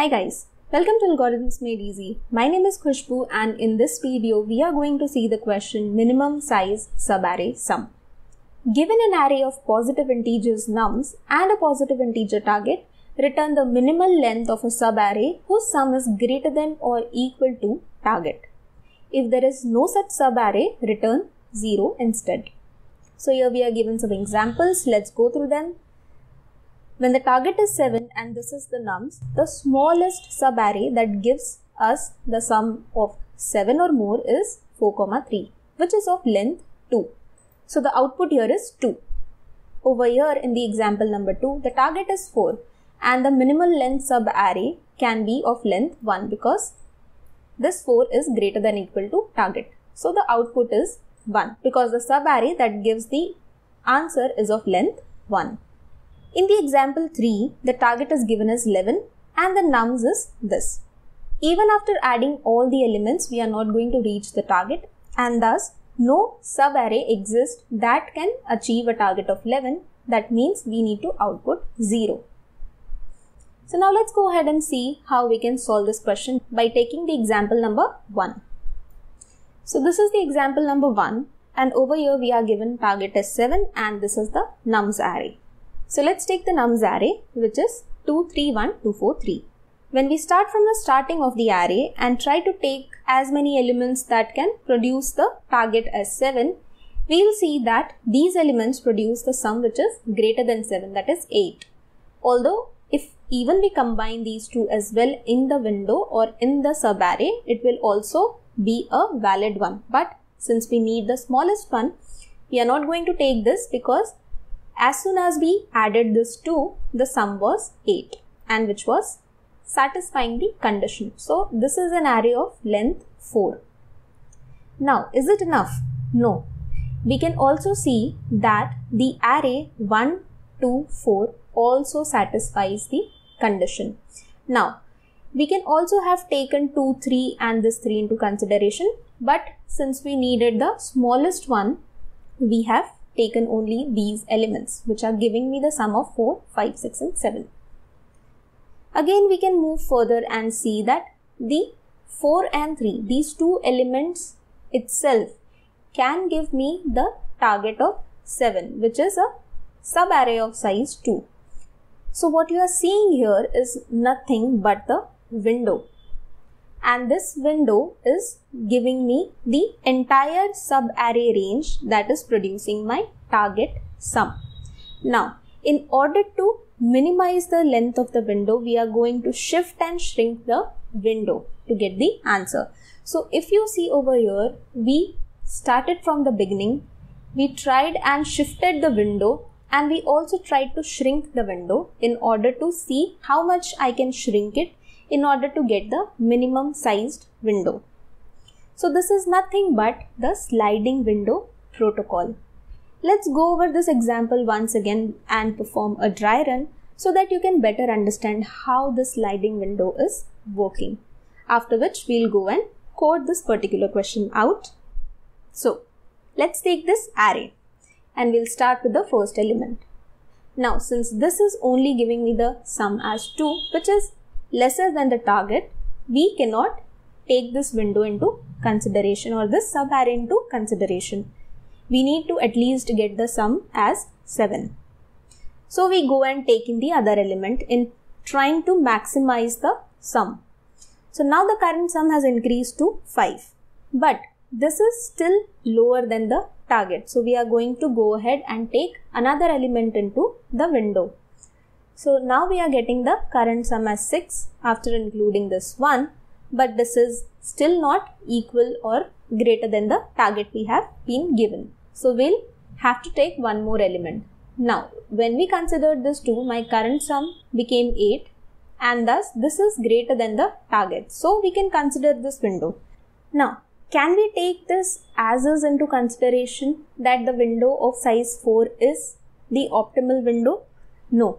Hi guys, welcome to Algorithms Made Easy. My name is Khushbu and in this video we are going to see the question minimum size subarray sum. Given an array of positive integers nums and a positive integer target, return the minimal length of a subarray whose sum is greater than or equal to target. If there is no such subarray, return 0 instead. So here we are given some examples. Let's go through them. When the target is 7 and this is the nums, the smallest subarray that gives us the sum of 7 or more is 4, 3, which is of length 2. So the output here is 2. Over here in the example number 2, the target is 4 and the minimal length subarray can be of length 1 because this 4 is greater than equal to target. So the output is 1 because the subarray that gives the answer is of length 1. Example 3, the target is given as 11 and the nums is this. Even after adding all the elements, we are not going to reach the target and thus no subarray exists that can achieve a target of 11. That means we need to output 0. So now let's go ahead and see how we can solve this question by taking the example number 1. So this is the example number 1 and over here we are given target as 7 and this is the nums array. So let's take the nums array which is 2, 3, 1, 2, 4, 3. When we start from the starting of the array and try to take as many elements that can produce the target as 7, we will see that these elements produce the sum which is greater than 7 that is 8. Although if even we combine these two as well in the window or in the subarray, it will also be a valid one. But since we need the smallest one, we are not going to take this because as soon as we added this 2, the sum was 8 and which was satisfying the condition. So this is an array of length 4. Now is it enough? No. We can also see that the array 1, 2, 4 also satisfies the condition. Now we can also have taken 2, 3 and this 3 into consideration. But since we needed the smallest one, we have taken only these elements which are giving me the sum of 4, 5, 6 and 7. Again we can move further and see that the 4 and 3, these two elements itself can give me the target of 7 which is a subarray of size 2. So what you are seeing here is nothing but the window and this window is giving me the entire subarray range that is producing my target sum. Now, in order to minimize the length of the window, we are going to shift and shrink the window to get the answer. So, if you see over here, we started from the beginning, we tried and shifted the window and we also tried to shrink the window in order to see how much I can shrink it in order to get the minimum sized window. So this is nothing but the sliding window protocol. Let's go over this example once again and perform a dry run so that you can better understand how the sliding window is working. After which we'll go and code this particular question out. So let's take this array and we'll start with the first element. Now since this is only giving me the sum as 2 which is lesser than the target, we cannot take this window into consideration or this subarray into consideration. We need to at least get the sum as 7. So we go and take in the other element in trying to maximize the sum. So now the current sum has increased to 5. But this is still lower than the target. So we are going to go ahead and take another element into the window. So now we are getting the current sum as 6 after including this 1 but this is still not equal or greater than the target we have been given. So we'll have to take one more element. Now when we considered this 2 my current sum became 8 and thus this is greater than the target. So we can consider this window. Now can we take this as is into consideration that the window of size 4 is the optimal window? No,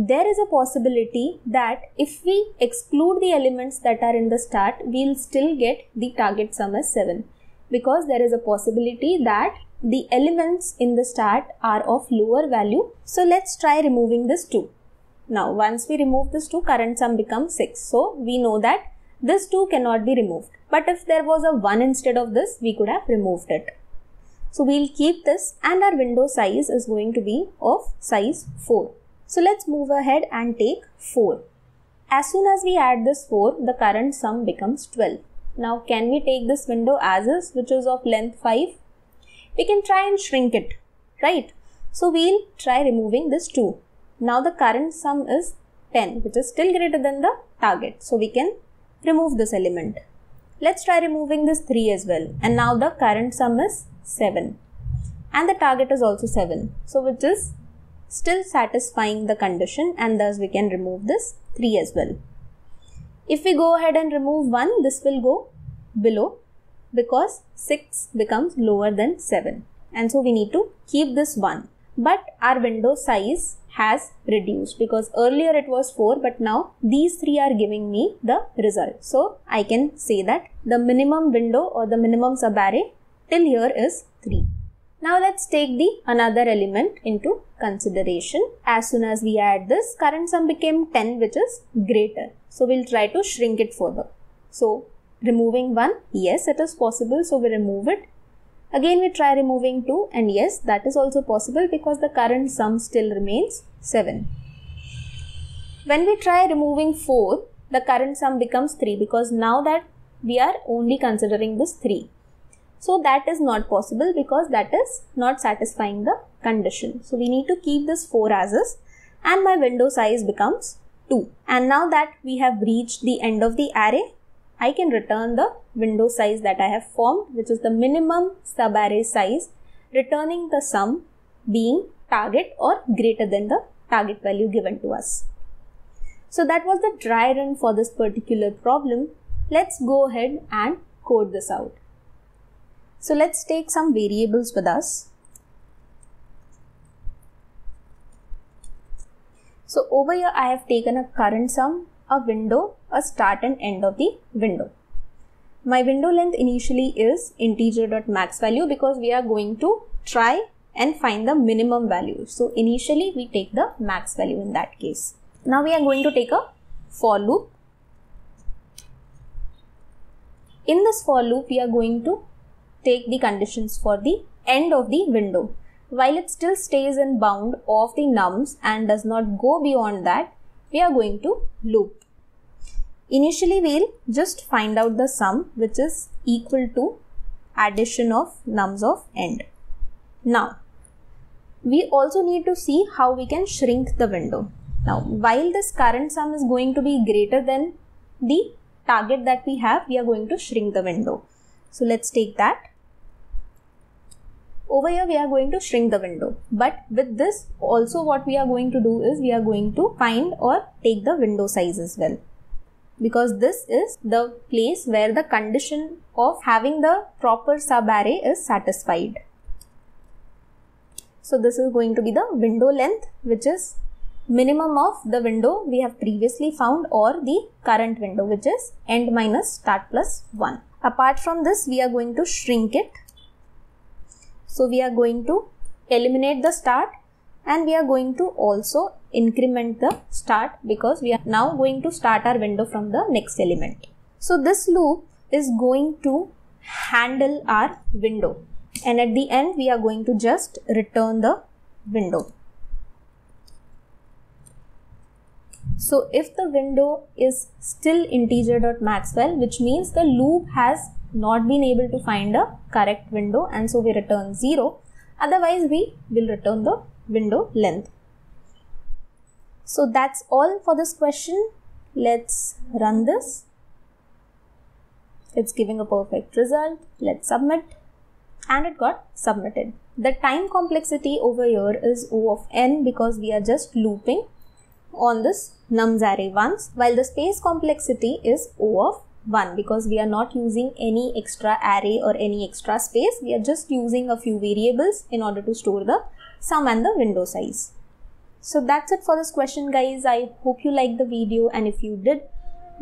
there is a possibility that if we exclude the elements that are in the start, we'll still get the target sum as 7 because there is a possibility that the elements in the start are of lower value. So let's try removing this 2. Now once we remove this 2, current sum becomes 6. So we know that this 2 cannot be removed. But if there was a 1 instead of this, we could have removed it. So we'll keep this and our window size is going to be of size 4. So let's move ahead and take 4. As soon as we add this 4, the current sum becomes 12. Now can we take this window as is which is of length 5? We can try and shrink it, right? So we'll try removing this 2. Now the current sum is 10 which is still greater than the target. So we can remove this element. Let's try removing this 3 as well. And now the current sum is 7. And the target is also 7. So which is still satisfying the condition and thus we can remove this 3 as well. If we go ahead and remove 1, this will go below because 6 becomes lower than 7. And so we need to keep this 1. But our window size has reduced because earlier it was 4 but now these three are giving me the result. So I can say that the minimum window or the minimum subarray till here is 3. Now let's take the another element into consideration. As soon as we add this, current sum became 10 which is greater. So we'll try to shrink it further. So removing 1, yes it is possible so we remove it. Again we try removing 2 and yes that is also possible because the current sum still remains 7. When we try removing 4, the current sum becomes 3 because now that we are only considering this 3. So that is not possible because that is not satisfying the condition. So we need to keep this 4 as is and my window size becomes 2. And now that we have reached the end of the array, I can return the window size that I have formed which is the minimum subarray size returning the sum being target or greater than the target value given to us. So that was the dry run for this particular problem. Let's go ahead and code this out. So let's take some variables with us. So over here I have taken a current sum, a window, a start and end of the window. My window length initially is integer.max value because we are going to try and find the minimum value. So initially we take the max value in that case. Now we are going to take a for loop. In this for loop we are going to take the conditions for the end of the window. While it still stays in bound of the nums and does not go beyond that, we are going to loop. Initially, we'll just find out the sum which is equal to addition of nums of end. Now, we also need to see how we can shrink the window. Now, while this current sum is going to be greater than the target that we have, we are going to shrink the window. So, let's take that. Over here we are going to shrink the window. But with this also what we are going to do is we are going to find or take the window size as well. Because this is the place where the condition of having the proper subarray is satisfied. So this is going to be the window length which is minimum of the window we have previously found or the current window which is end minus start plus 1. Apart from this we are going to shrink it so we are going to eliminate the start and we are going to also increment the start because we are now going to start our window from the next element. So this loop is going to handle our window and at the end we are going to just return the window. So if the window is still integer.maxval which means the loop has not been able to find a correct window and so we return 0 otherwise we will return the window length. So that's all for this question. Let's run this. It's giving a perfect result. Let's submit. And it got submitted. The time complexity over here is o of n because we are just looping on this nums array once while the space complexity is o of 1 because we are not using any extra array or any extra space. We are just using a few variables in order to store the sum and the window size. So that's it for this question guys. I hope you liked the video and if you did,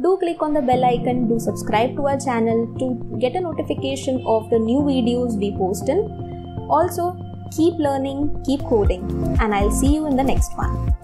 do click on the bell icon, do subscribe to our channel to get a notification of the new videos we post in. Also, keep learning, keep coding and I'll see you in the next one.